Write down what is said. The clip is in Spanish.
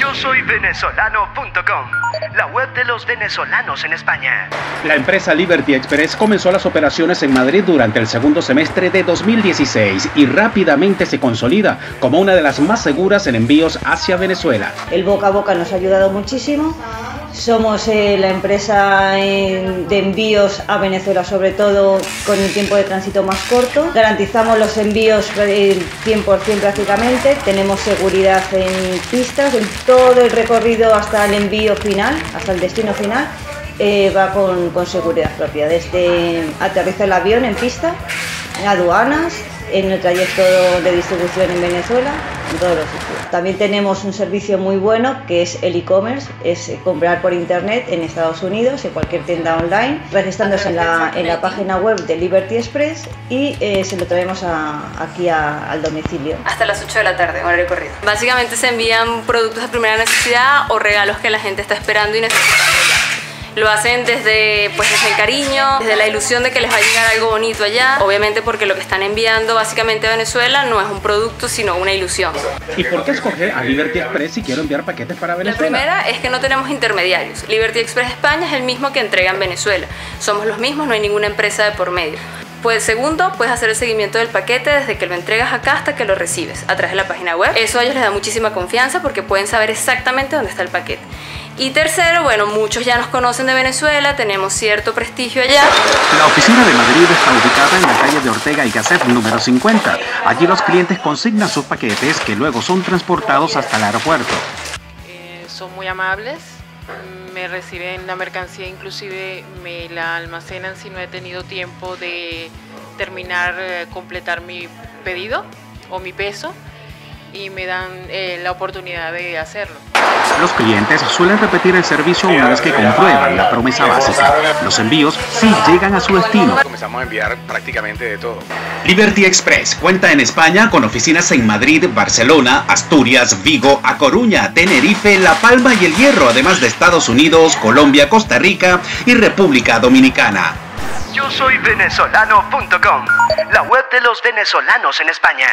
Yo soy venezolano.com, la web de los venezolanos en España. La empresa Liberty Express comenzó las operaciones en Madrid durante el segundo semestre de 2016 y rápidamente se consolida como una de las más seguras en envíos hacia Venezuela. El boca a boca nos ha ayudado muchísimo somos eh, la empresa de envíos a Venezuela, sobre todo con el tiempo de tránsito más corto. Garantizamos los envíos el 100% prácticamente. Tenemos seguridad en pistas, en todo el recorrido hasta el envío final, hasta el destino final. Eh, va con, seguridad propia, desde aterriza el avión en pista, en aduanas, en el trayecto de distribución en Venezuela, en todos los sitios. También tenemos un servicio muy bueno que es el e-commerce, es comprar por internet en Estados Unidos, en cualquier tienda online, registrándose en la, en la página web de Liberty Express y eh, se lo traemos aquí al domicilio. Hasta las 8 de la tarde, horario corrido. Básicamente se envían productos de primera necesidad o regalos que la gente está esperando y necesitando lo hacen desde, pues, desde el cariño, desde la ilusión de que les va a llegar algo bonito allá. Obviamente porque lo que están enviando básicamente a Venezuela no es un producto, sino una ilusión. ¿Y por qué escoger a Liberty Express si quiero enviar paquetes para Venezuela? La primera es que no tenemos intermediarios. Liberty Express España es el mismo que entrega en Venezuela. Somos los mismos, no hay ninguna empresa de por medio. Pues segundo, puedes hacer el seguimiento del paquete desde que lo entregas acá hasta que lo recibes a través de la página web. Eso a ellos les da muchísima confianza porque pueden saber exactamente dónde está el paquete. Y tercero, bueno, muchos ya nos conocen de Venezuela, tenemos cierto prestigio allá. La oficina de Madrid está ubicada en la calle de Ortega y Gasset número 50. Allí los clientes consignan sus paquetes que luego son transportados hasta el aeropuerto. Eh, son muy amables, me reciben la mercancía, inclusive me la almacenan si no he tenido tiempo de terminar, eh, completar mi pedido o mi peso y me dan eh, la oportunidad de hacerlo. Los clientes suelen repetir el servicio una vez que comprueban la promesa básica. Los envíos sí llegan a su destino. Comenzamos a enviar prácticamente de todo. Liberty Express cuenta en España con oficinas en Madrid, Barcelona, Asturias, Vigo, A Coruña, Tenerife, La Palma y El Hierro, además de Estados Unidos, Colombia, Costa Rica y República Dominicana. Yo soy venezolano.com, la web de los venezolanos en España.